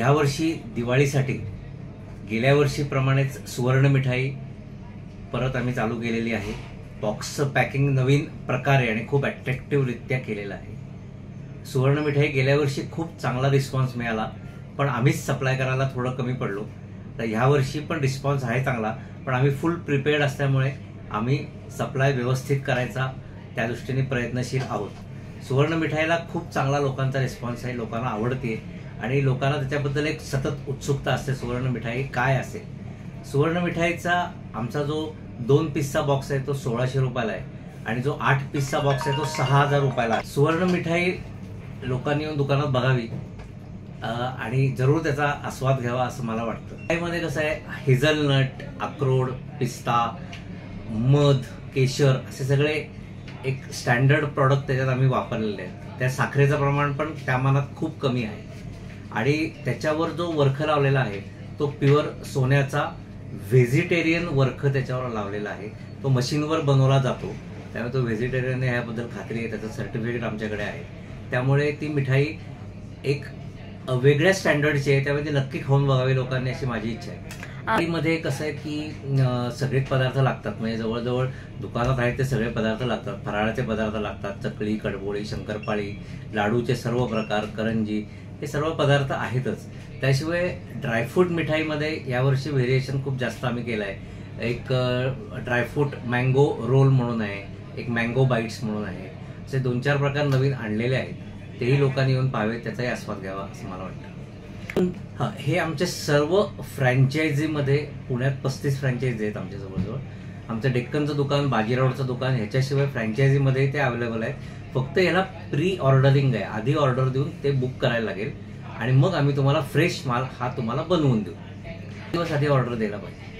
वर्षी दिवाळीसाठी गेल्या वर्षीप्रमाणेच सुवर्ण मिठाई परत आम्ही चालू केलेली आहे. बॉक्सचं पॅकिंग नवीन प्रकारे आणि खूप अट्रॅक्टिव्हरित्या केलेलं आहे. सुवर्ण मिठाई गेल्या वर्षी खूप चांगला रिस्पॉन्स मिळाला पण आम्हीच सप्लाय करायला थोडं कमी पडलो. तर ह्यावर्षी पण रिस्पॉन्स आहे चांगला पण आम्ही फुल प्रिपेअर्ड असल्यामुळे आम्ही सप्लाय व्यवस्थित करायचा त्या दृष्टीने प्रयत्नशील आहोत. सुवर्ण मिठाईला खूप चांगला लोकांचा रिस्पॉन्स आहे लोकांना आवडते. आणि लोकांना त्याच्याबद्दल एक सतत उत्सुकता असते सुवर्ण मिठाई काय असेल? सुवर्ण मिठाईचा आमचा जो दोन पीसचा बॉक्स आहे तो सोळाशे रुपयाला आहे. आणि जो आठ पीसचा बॉक्स आहे तो सहा हजार रुपयाला आहे. सुवर्ण मिठाई लोकांनी येऊन दुकानात बघावी. आणि जरूर त्याचा आस्वाद घ्यावा असं मला वाटतं. मिठाईमध्ये कसं आहे हेझलनट अक्रोड पिस्ता मध केशर असे सगळे एक स्टँडर्ड प्रॉडक्ट त्याच्यात आम्ही वापरलेले आहेत. त्या साखरेचं प्रमाण पण त्या मानात खूप कमी आहे. आणि त्याच्यावर जो वर्ख लावलेला आहे तो प्युअर सोन्याचा व्हेजिटेरियन वर्ख त्याच्यावर लावलेला आहे. तो मशीनवर बनवला जातो. त्यामुळे तो व्हेजिटेरियन ह्याबद्दल खात्री आहे त्याचं सर्टिफिकेट आमच्याकडे आहे. त्यामुळे ती मिठाई एक वेगळ्या स्टँडर्डची आहे त्यामुळे ती नक्की खाऊन बघावी लोकांनी अशी माझी इच्छा आहे. मध्ये कसं आहे की सगळेच पदार्थ लागतात. म्हणजे जवळजवळ दुकानात आहेत ते सगळे पदार्थ लागतात. फराळाचे पदार्थ लागतात. चकली कडबोळी शंकरपाळी लाडूचे सर्व प्रकार करंजी हे सर्व पदार्थ आहेतच. त्याशिवाय ड्रायफ्रूट मिठाईमध्ये यावर्षी व्हेरिएशन खूप जास्त आम्ही केलं आहे एक ड्रायफ्रूट मँगो रोल म्हणून आहे. एक मँगो बाईट्स म्हणून आहे. असे दोन चार प्रकार नवीन आणलेले आहेत. तेही लोकांनी येऊन पाहावेत. त्याचाही आस्वाद घ्यावा असं मला वाटतं. हा हे आमच्या सर्व फ्रँचायझीमध्ये पुण्यात पस्तीस फ्रँचायझी आहेत आमच्या जवळजवळ आमचं डेक्कनचं दुकान बाजीरावडचं दुकान ह्याच्याशिवाय फ्रँचायझीमध्ये ते अवेलेबल आहे फक्त याला प्री ऑर्डरिंग आहे. आधी ऑर्डर देऊन ते बुक करायला लागेल. आणि मग आम्ही तुम्हाला फ्रेश माल हा तुम्हाला बनवून देऊ. दिवस आधी ऑर्डर द्यायला पाहिजे.